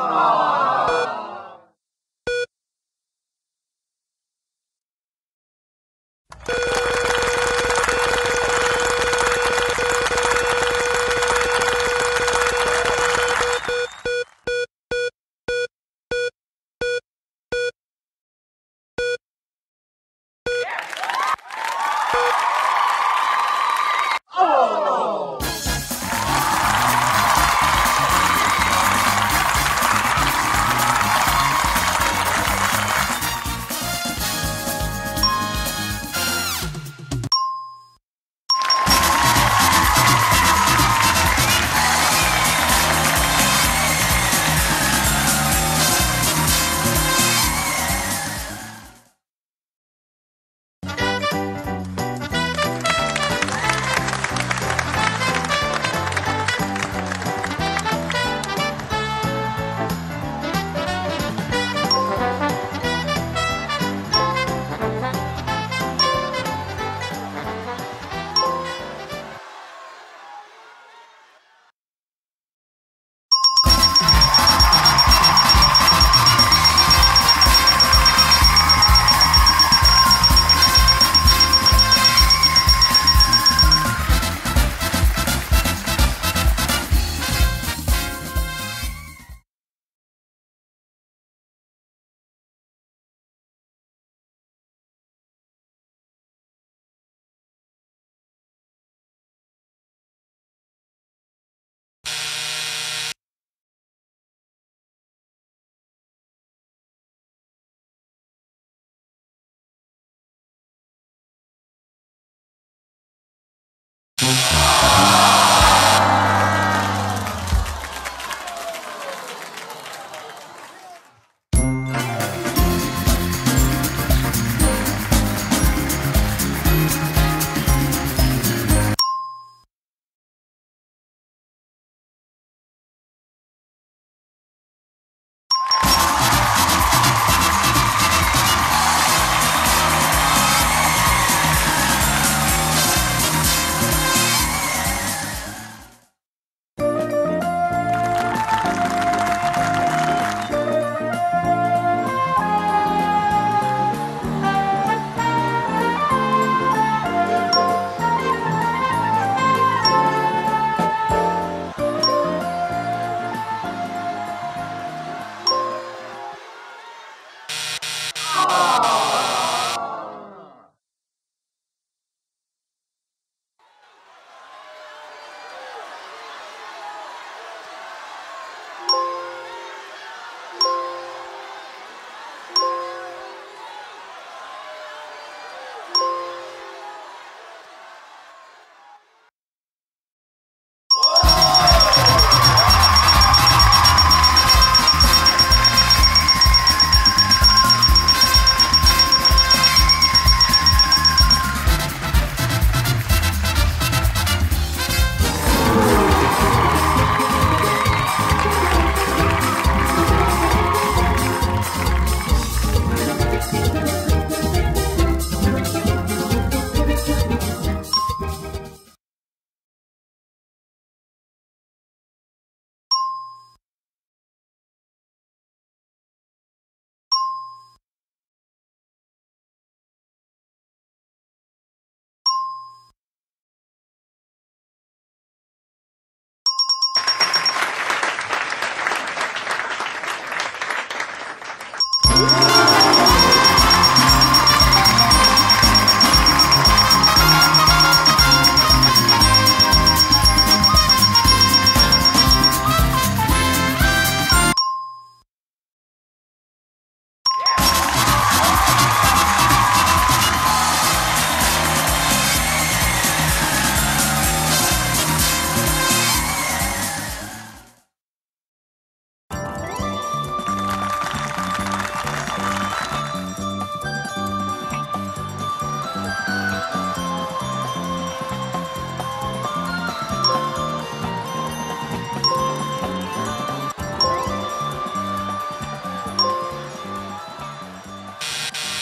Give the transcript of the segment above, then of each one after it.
Aww.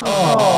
Oh.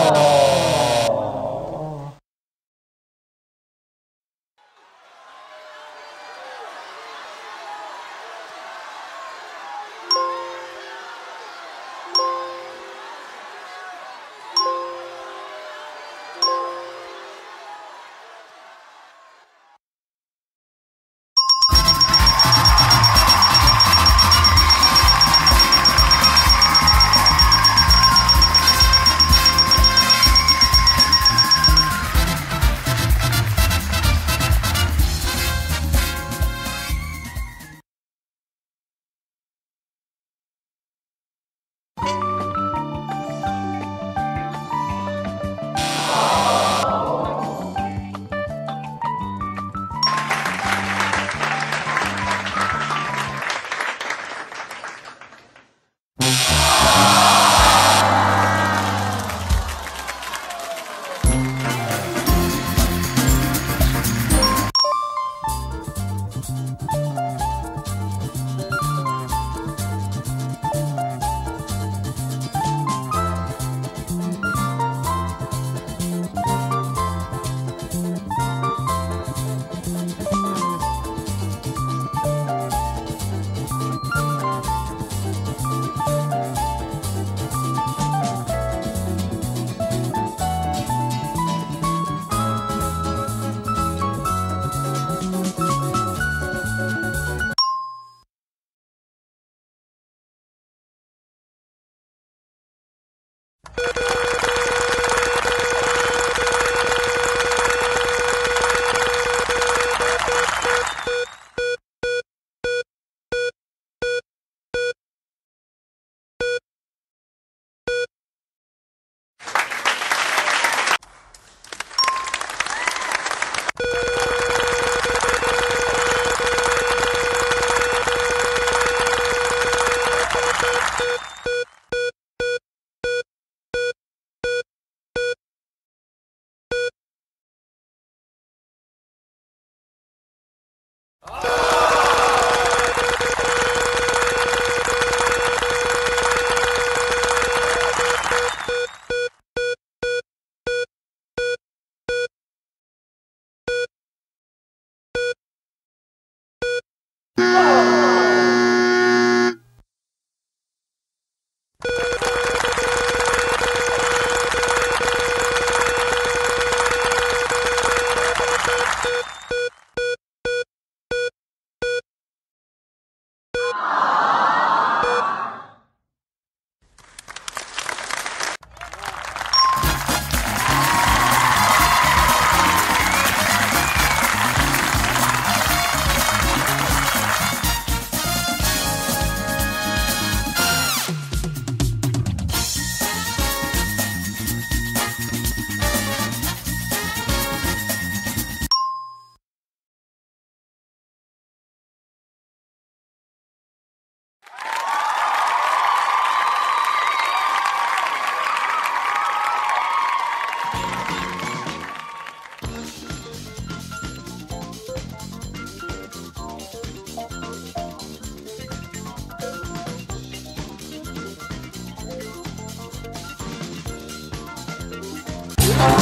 Bye.